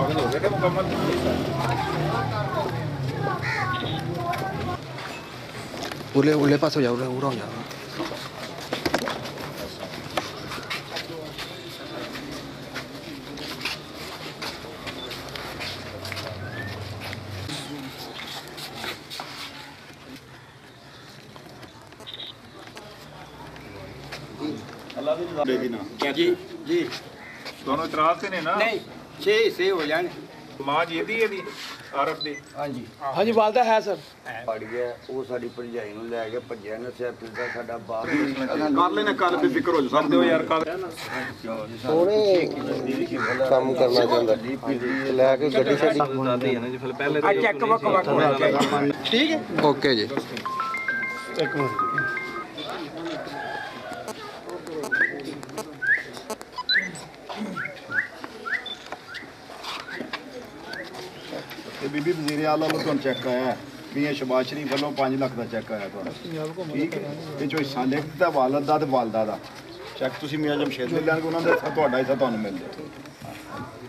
मुकाबला हो गया क्या मुकम्मल उले उले पास हो जाओ उले उरा हो जाओ जी? जी। दोनों इतराज से नहीं ना? नहीं। 6 ਹਿੱਸੇ ਹੋ ਜਾਣ। ਮਾਂ ਜੀ ਇਹਦੀ ਇਹਦੀ ਆਰਫ ਦੀ। ਹਾਂਜੀ। ਹਾਂਜੀ ਵਾਲਦਾ ਹੈ ਸਰ। ਪੜ ਗਿਆ ਉਹ ਸਾਡੀ ਭਰਜਾਈ ਨੂੰ ਲੈ ਕੇ ਭੱਜਿਆ ਨਸਿਆ ਫਿਰਦਾ ਸਾਡਾ ਬਾਪ ਕਰ ਲੈਣਾ ਕੱਲ ਬੇਫਿਕਰ ਹੋ ਸਕਦੇ ਹੋ ਯਾਰ ਕੱਲ ਕੰਮ ਕਰਨਾ ਚਾਹੁੰਦਾ। ਲੈ ਕੇ ਗੱਡੀ ਛੱਡੀ। ਆ ਚੈੱਕ ਹੋਣਾ ਚਾਹੀਦਾ। ਠੀਕ ਹੈ। ਓਕੇ ਜੀ। ਇਹ ਬੀਬੀ ਵਜ਼ੀਰ ਆਲਾ ਵੱਲੋਂ ਤੁਹਾਨੂੰ ਚੈੱਕ ਆਇਆ ਹੈ ਵੀ ਇਹ ਸ਼ਬਾਜ਼ ਸ਼ਰੀਫ ਵੱਲੋਂ 5 ਲੱਖ ਦਾ ਚੈੱਕ ਆਇਆ ਤੁਹਾਨੂੰ ਠੀਕ ਹੈ? ਇਹ ਚੋਂ ਹਿੱਸਾ ਲਿਖ ਦਿੱਤਾ ਵਾਲਦ ਦਾ ਤੇ ਵਾਲਦਾ ਦਾ। ਚੈੱਕ ਤੁਸੀਂ ਮੀਆਂ ਜਮਸ਼ੇਦ ਦੇ ਲੈਣਗੇ ਉਹਨਾਂ ਦਾ ਹਿੱਸਾ ਤੁਹਾਡਾ ਹਿੱਸਾ ਤੁਹਾਨੂੰ ਮਿਲ ਜਾਏ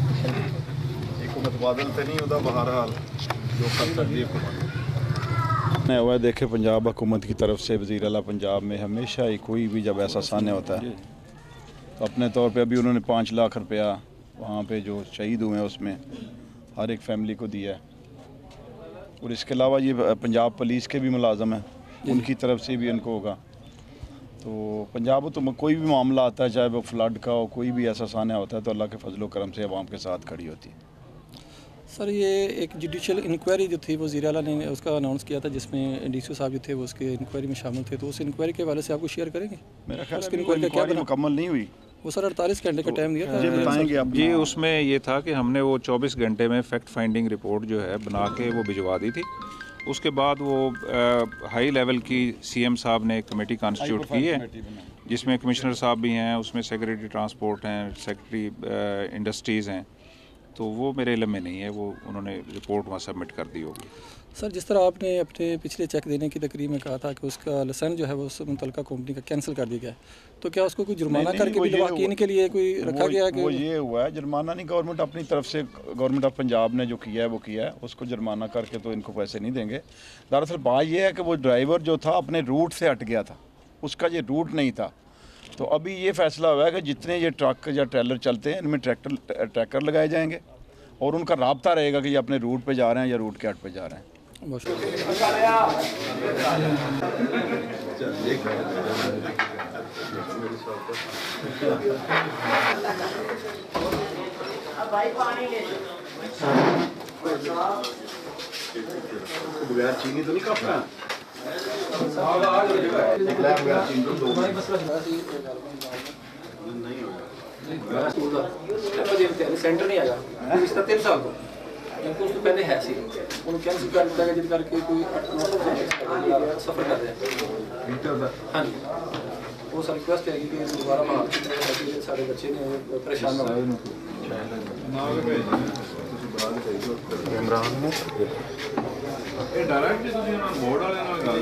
कर सकती है हुकूमत। नहीं हुआ है देखे पंजाब हुकूमत की तरफ़ से वज़ी अला पंजाब में हमेशा ही कोई भी जब ऐसा सान्य होता है तो अपने तौर पे अभी उन्होंने पाँच लाख रुपया वहाँ पे जो शहीद हुए हैं उसमें हर एक फैमिली को दिया है। और इसके अलावा ये पंजाब पुलिस के भी मुलाजम हैं उनकी तरफ़ से भी उनको होगा। तो पंजाब तो कोई भी मामला आता है चाहे वो फ्लड का हो कोई भी ऐसा सान्य होता है तो अल्लाह के फजलो करम से अवाम के साथ खड़ी होती है। सर ये एक जुडिशल इंक्वायरी जो थी वो ज़ीर अला ने उसका अनाउंस किया था जिसमें डी सी साहब जो थे वो उसके इंक्वायरी में शामिल थे। तो उस इंक्वायरी के हवाले से आपको शेयर करेंगे? मेरा ख्याल उसकी इंक्वायरी का क्या इंक्वायरी मुकम्मल नहीं हुई। वो सर अड़तालीस घंटे का टाइम दिया था। जी बताएँगे आप जी उसमें ये था कि हमने वो 24 घंटे में फैक्ट फाइंडिंग रिपोर्ट जो है बना के वो भिजवा दी थी। उसके बाद वो हाई लेवल की सीएम साहब ने एक कमेटी कॉन्स्टिट्यूट की है जिसमें कमिश्नर साहब भी हैं उसमें सेक्रेटरी ट्रांसपोर्ट हैं सेक्रेटरी इंडस्ट्रीज़ हैं। तो वो मेरे इलम में नहीं है वो उन्होंने रिपोर्ट वहाँ सबमिट कर दी होगी। सर जिस तरह आपने अपने पिछले चेक देने की तकरीब में कहा था कि उसका लाइसेंस जो है वो उस मुतलका कंपनी का कैंसिल कर दिया गया तो क्या उसको कोई जुर्माना करके भी वाकिन के लिए कोई रखा गया है वो ये हुआ है जुर्माना नहीं गवर्नमेंट अपनी तरफ़ से गवर्नमेंट ऑफ़ पंजाब ने जो किया है वो किया है उसको जुर्माना करके तो इनको पैसे नहीं देंगे। दरअसल बात यह है कि वो ड्राइवर जो था अपने रूट से हट गया था उसका ये रूट नहीं था। तो अभी ये फैसला हुआ है कि जितने ये ट्रक या ट्रेलर चलते हैं इनमें ट्रैक्टर ट्रैकर लगाए जाएँगे और उनका रबता रहेगा कि ये अपने रूट पे जा रहे हैं या रूट के हट पे जा रहे हैं। बहुत शुक्रिया। बगैर चीनी तो नहीं काफ़ी तो ਸੈਂਟਰ ਨਹੀਂ ਆਇਆ ਇਸ ਤਾਂ 3 ਸਾਲ ਤੋਂ ਕਿਉਂਕਿ ਉਸ ਤੋਂ ਪਹਿਲੇ ਹੈ ਸੀ ਉਹਨੂੰ ਕੈਂਸਲ ਕਰ ਦਿੱਤਾ ਗਿਆ ਜਿਸ ਕਰਕੇ ਕੋਈ 8-9 ਸਫਰ ਕਰ ਰਿਹਾ ਹਾਂਜੀ ਉਹ ਸਰ ਰਿਕੁਐਸਟ ਹੈ ਕਿ ਇਹਨੂੰ ਦੁਬਾਰਾ ਬਹਾਲ ਕੀਤਾ ਜਾਵੇ ਤਾਂ ਕਿ ਸਾਡੇ ਬੱਚੇ ਨੇ ਉਹ ਪਰੇਸ਼ਾਨ ਨਾ ਹੋਣ ਇਹ ਡਾਇਰੈਕਟ ਤੁਸੀਂ ਉਹਨਾਂ ਬੋਰਡ ਵਾਲਿਆਂ ਨਾਲ ਗੱਲ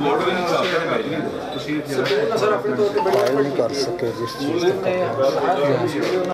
ਬੋਰਡ ਵਾਲਿਆਂ ਨਾਲ ਗੱਲ ਕਰਨੀ ਤੁਸੀਂ ਸਰ ਆਪਣੇ ਤੌਰ ਤੇ ਬੜੇ ਕਰ ਸਕੇ ਜਿਸ ਚੀਜ਼